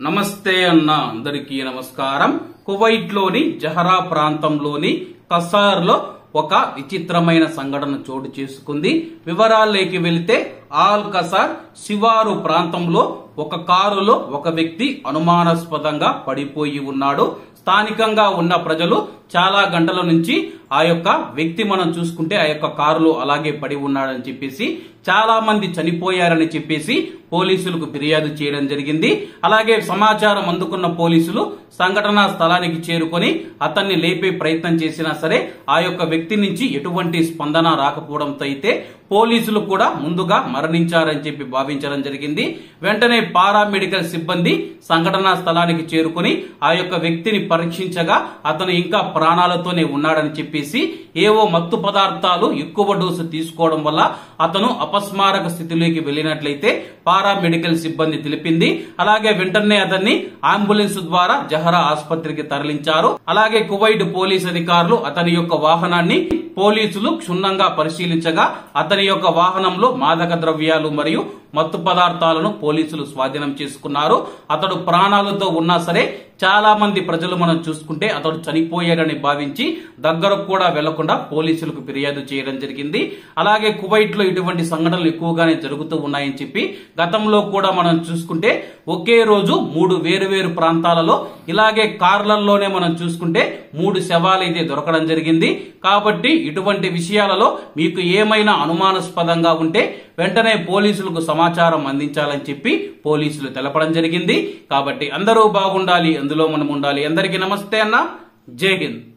నమస్తే అన్న అందరికీ నమస్కారం. కువైట్లోని జహరా ప్రాంతంలోని కసార్లో ఒక విచిత్రమైన సంఘటన చోటు చేసుకుంది. వివరాల్లోకి వెళితే ఆల్ కసార్ శివారు ప్రాంతంలో ఒక కారులో ఒక వ్యక్తి అనుమానాస్పదంగా పడిపోయి ఉన్నాడు. స్థానికంగా ఉన్న ప్రజలు చాలా గంటల నుంచి ఆ యొక్క వ్యక్తి మనం చూసుకుంటే ఆ యొక్క కారులో అలాగే పడి ఉన్నాడని చెప్పేసి చాలా మంది చనిపోయారని చెప్పేసి పోలీసులకు ఫిర్యాదు చేయడం జరిగింది. అలాగే సమాచారం అందుకున్న పోలీసులు సంఘటనా స్థలానికి చేరుకొని అతన్ని లేపే ప్రయత్నం చేసినా సరే ఆ యొక్క వ్యక్తి నుంచి ఎటువంటి స్పందన రాకపోవడంతో అయితే పోలీసులు కూడా ముందుగా మరణించారని చెప్పి భావించడం జరిగింది. వెంటనే పారామెడికల్ సిబ్బంది సంఘటనా స్థలానికి చేరుకొని ఆ యొక్క వ్యక్తిని పరీక్షించగా అతను ఇంకా ప్రాణాలతోనే ఉన్నాడని చెప్పేసి ఏవో మత్తు పదార్థాలు ఎక్కువ డోసు తీసుకోవడం వల్ల అతను అపస్మారక స్థితిలోకి వెళ్ళినట్లయితే పారామెడికల్ సిబ్బంది తెలిపింది. అలాగే వెంటనే అతన్ని అంబులెన్స్ ద్వారా జహర్ ఆసుపత్రికి తరలించారు. అలాగే కువైట్ పోలీస్ అధికారులు అతని యొక్క వాహనాన్ని పోలీసులు క్షుణ్ణంగా పరిశీలించగా అతని యొక్క వాహనంలో మాదక ద్రవ్యాలు మరియు మత్తు పదార్థాలను పోలీసులు స్వాధీనం చేసుకున్నారు. అతడు ప్రాణాలతో ఉన్నా సరే చాలా మంది ప్రజలు మనం చూసుకుంటే అతడు చనిపోయాడని భావించి దగ్గరకు కూడా వెళ్ళకుండా పోలీసులకు ఫిర్యాదు చేయడం జరిగింది. అలాగే కువైట్లో ఇటువంటి సంఘటనలు ఎక్కువగానే జరుగుతూ ఉన్నాయని చెప్పి గతంలో కూడా మనం చూసుకుంటే ఒకే రోజు మూడు వేరు వేరు ప్రాంతాలలో ఇలాగే కార్లలోనే మనం చూసుకుంటే మూడు శవాలు అయితే దొరకడం జరిగింది. కాబట్టి ఇటువంటి విషయాలలో మీకు ఏమైనా అనుమానాస్పదంగా ఉంటే వెంటనే పోలీసులకు సమాచారం అందించాలని చెప్పి పోలీసులు తెలపడం జరిగింది. కాబట్టి అందరూ బాగుండాలి ఇందులో మనం ఉండాలి. అందరికీ నమస్తే అన్న. జై హింద్.